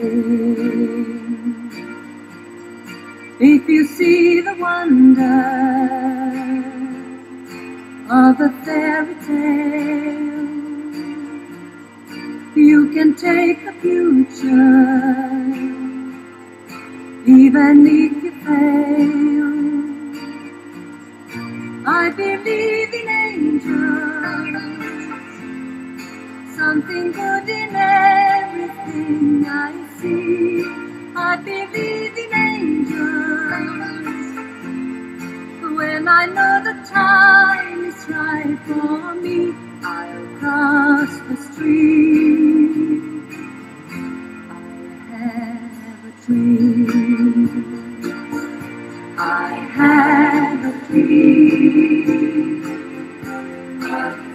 If you see the wonder of a fairy tale, you can take a future, even if you fail. I believe in angels, something good in everything I for me. I'll cross the street. I have a dream. I have a dream. A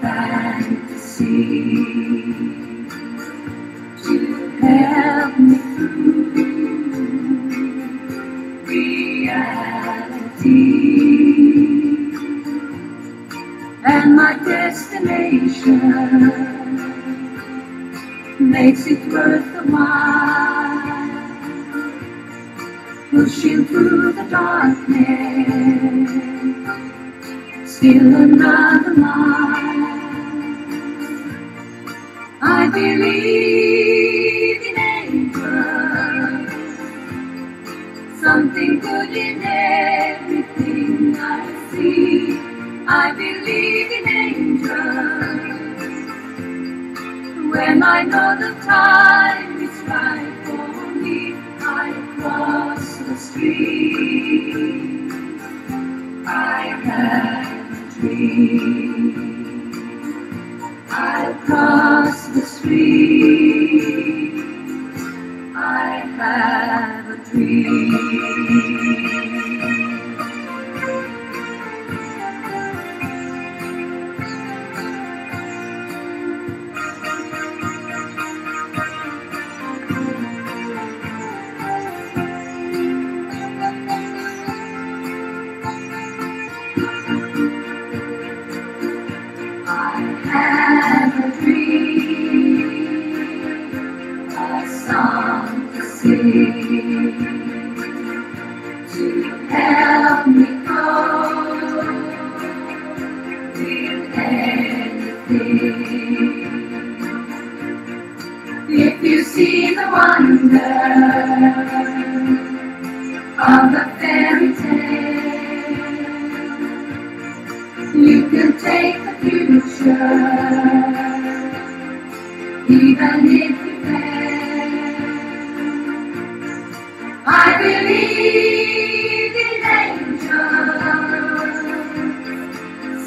fantasy to help me through reality destination. Makes it worth the while pushing through the darkness. Still another mile. I believe in angels. Something good in everything I see. I believe in when I know the time is right for me. I cross the street. I have a dream. I'll cross the street. I have a dream. If you see the wonder of a future, even if you fail. I believe in angels,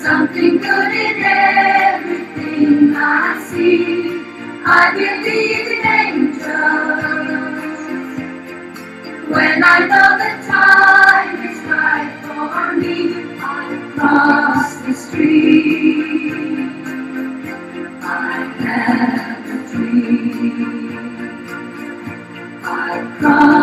something good in everything I see. I believe in angels. When I know the time is right for me, I cross the street. Dream.